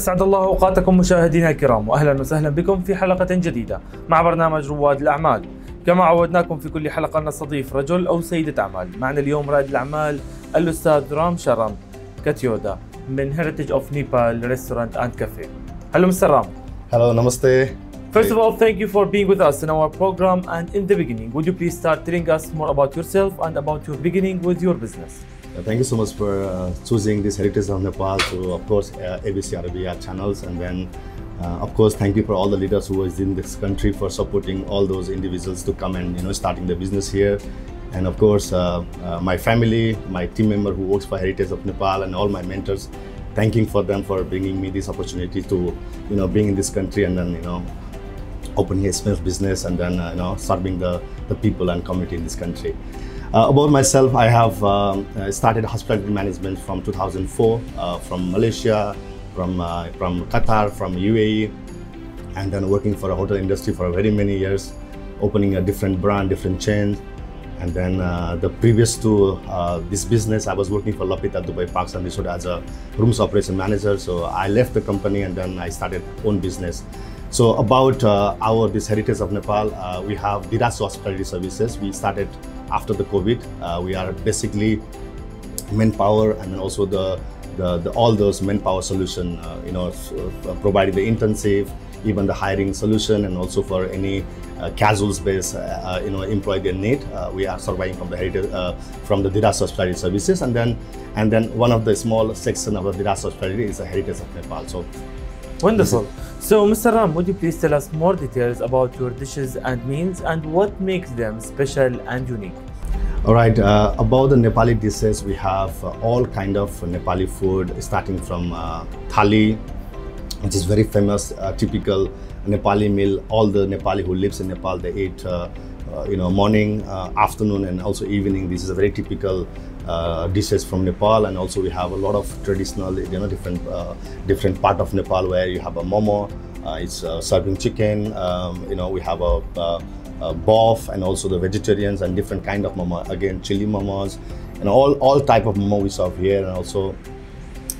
أسعد الله أوقاتكم مشاهدينا الكرام واهلا وسهلا بكم في حلقة جديدة مع برنامج رواد الأعمال. كما عودناكم في كل حلقة نستضيف رجل أو سيدة أعمال. معنا اليوم رائد الأعمال الأستاذ رام شرم كاتيودا من هيريتج اوف نيبال ريستورانت اند كافي هلا مستر رام. هلا نمستي First of all, thank you for being with us in our program. And in the beginning, would you please start telling us more about yourself and about your beginning with your business? Uh, Thank you so much for uh, choosing this Heritage of Nepal to, of course, uh, ABC channels. And then, uh, of course, thank you for all the leaders who is in this country for supporting all those individuals to come and, you know, starting the business here. And of course, uh, uh, my family, my team member who works for Heritage of Nepal and all my mentors, thanking for them for bringing me this opportunity to, you know, being in this country and then, you know, opening a small business and then you know serving the, the people and community in this country. Uh, about myself, I have um, uh, started hospitality management from 2004 uh, from Malaysia, from uh, from Qatar, from UAE, and then working for a hotel industry for very many years, opening a different brand, different chains. And then uh, the previous to uh, this business, I was working for Lapita Dubai Parks and Resort as a rooms operation manager. So I left the company and then I started own business. So about our this heritage of Nepal, we have Diras Hospitality Services. We started after the COVID. Uh, we are basically manpower and then also the, the, the all those manpower solution. Uh, you know, uh, providing the intensive, even the hiring solution, and also for any uh, casual space, uh, uh, you know, employee they need. We are surviving from the heritage from the Diras Hospitality Services, and then and then one of the small section of the Diras Hospitality is the heritage of Nepal. So Wonderful. So, Mr. Ram, would you please tell us more details about your dishes and meals and what makes them special and unique? All right, uh, about the Nepali dishes, we have uh, all kind of Nepali food, starting from uh, thali, which is very famous, uh, typical Nepali meal. All the Nepali who lives in Nepal, they eat, uh, you know, morning, uh, afternoon, and also evening. This is a very typical uh, dishes from Nepal, and also we have a lot of traditional, you know, different uh, different part of Nepal where you have a momo. Uh, it's uh, serving chicken. Um, you know, we have a uh, uh, buff and also the vegetarians and different kind of momo again chili momos and all all type of momo we serve here and also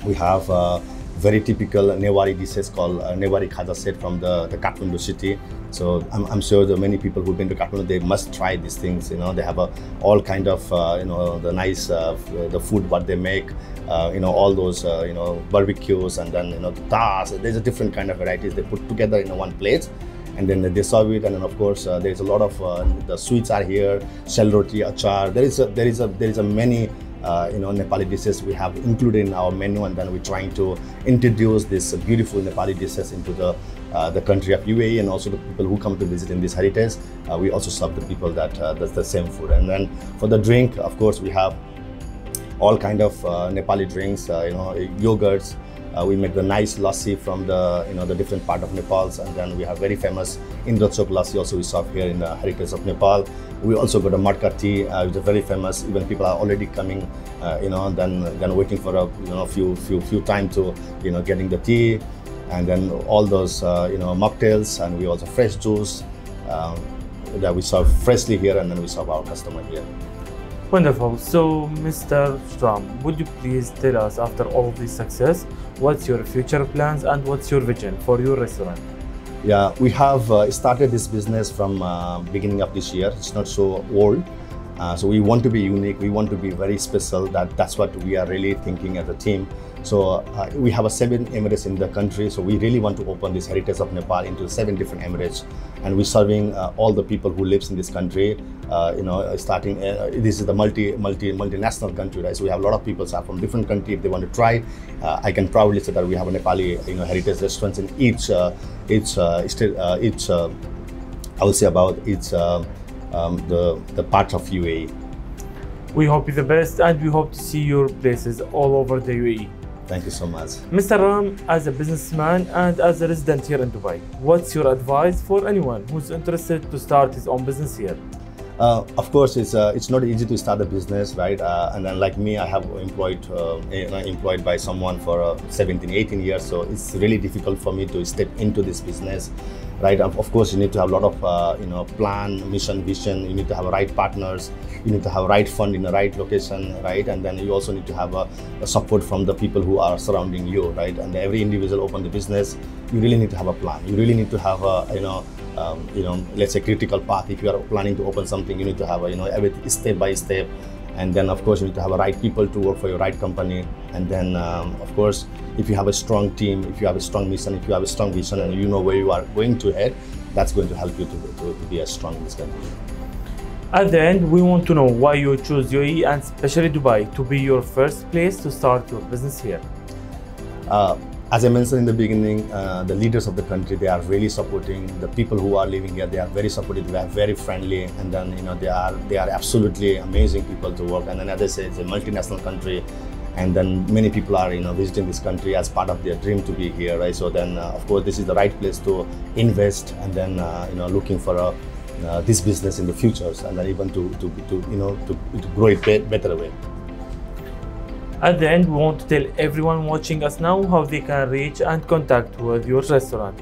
we have uh, very typical Newari dishes called uh, Newari Khaja set from the, the Kathmandu city. So I'm, I'm sure the many people who've been to Kathmandu, they must try these things. You know, they have a, all kind of, uh, you know, the nice, uh, the food what they make, uh, you know, all those, uh, you know, barbecues and then, you know, tas. There's a different kind of varieties they put together in one place and then they serve it and then of course uh, there's a lot of uh, the sweets are here shell roti achar there is a there is a there is a many uh, you know nepali dishes we have included in our menu and then we're trying to introduce this beautiful nepali dishes into the uh, the country of UAE and also the people who come to visit in this heritage uh, we also serve the people that uh, that's the same food and then for the drink of course we have all kind of uh, Nepali drinks, uh, you know, yogurts. Uh, we make the nice lassi from the, you know, the different part of Nepal, and then we have very famous Indrachok lassi also we serve here in the heritage of Nepal. We also got a matka tea, uh, which is very famous. Even people are already coming, uh, you know, then then waiting for a you know few few few time to you know getting the tea, and then all those uh, you know mocktails, and we also fresh juice um, that we serve freshly here, and then we serve our customer here. Wonderful. So, Mr. Ram, would you please tell us after all this success, what's your future plans and what's your vision for your restaurant? Yeah, we have uh, started this business from uh, beginning of this year. It's not so old. Uh, so we want to be unique. We want to be very special. That that's what we are really thinking as a team. So uh, we have a seven emirates in the country. So we really want to open this heritage of Nepal into seven different emirates, and we're serving uh, all the people who lives in this country. Uh, you know, starting uh, this is the multi multi multinational country, right? So we have a lot of people from different country. If they want to try, uh, I can proudly say that we have a Nepali you know heritage restaurants in each each each I will say about each um, the the part of UAE. We hope you the best and we hope to see your places all over the UAE. Thank you so much. Mr. Ram, as a businessman and as a resident here in Dubai, what's your advice for anyone who's interested to start his own business here? Uh, of course, it's uh, it's not easy to start a business, right? Uh, and then like me, I have employed uh, employed by someone for uh, 17, 18 years, so it's really difficult for me to step into this business, right? Of, of course, you need to have a lot of uh, you know plan, mission, vision. You need to have right partners. You need to have right fund in the right location, right? And then you also need to have a, a support from the people who are surrounding you, right? And every individual open the business, you really need to have a plan. You really need to have a you know um, you know, let's say critical path. If you are planning to open something, you need to have a, you know, everything step by step. And then, of course, you need to have the right people to work for your right company. And then, um, of course, if you have a strong team, if you have a strong mission, if you have a strong vision, and you know where you are going to head, that's going to help you to, to, to be as strong in this country. At the end, we want to know why you chose UAE and especially Dubai to be your first place to start your business here. Uh, as I mentioned in the beginning, uh, the leaders of the country they are really supporting the people who are living here. They are very supportive. They are very friendly, and then you know they are they are absolutely amazing people to work. And then as I say, it's a multinational country, and then many people are you know visiting this country as part of their dream to be here, right? So then uh, of course this is the right place to invest, and then uh, you know looking for a uh, this business in the futures, and then even to to, to you know to, to grow it be- better way. At the end, we want to tell everyone watching us now how they can reach and contact with your restaurant.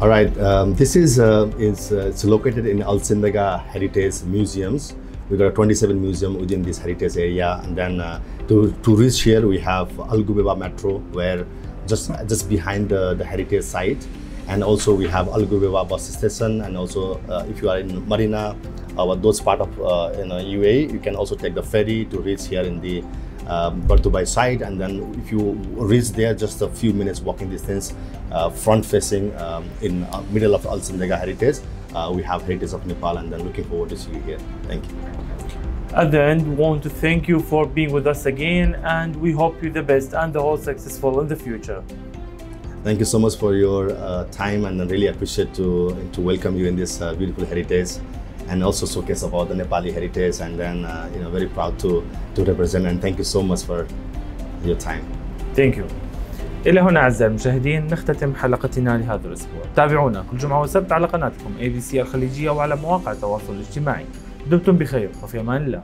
All right, um, this is uh, is uh, it's located in Al Heritage Museums. We got 27 museum within this heritage area, and then uh, to to reach here we have Al Ghubaiba Metro, where just just behind the, the heritage site, and also we have Al Ghubaiba bus station, and also uh, if you are in Marina or those part of uh, you know, UAE, you can also take the ferry to reach here in the um, side, and then if you reach there, just a few minutes walking distance, uh, front facing um, in uh, middle of Al Shindagha Heritage, uh, we have Heritage of Nepal, and then looking forward to see you here. Thank you. At the end, we want to thank you for being with us again, and we hope you the best and the whole successful in the future. Thank you so much for your uh, time, and I really appreciate to to welcome you in this uh, beautiful heritage, and also showcase about the Nepali heritage. And then uh, you know, very proud to to represent. And thank you so much for your time. ثانك يو إلى هنا أعزائي المشاهدين نختتم حلقتنا لهذا الأسبوع تابعونا كل جمعة وسبت على قناتكم ABC الخليجية وعلى مواقع التواصل الاجتماعي دمتم بخير وفي أمان الله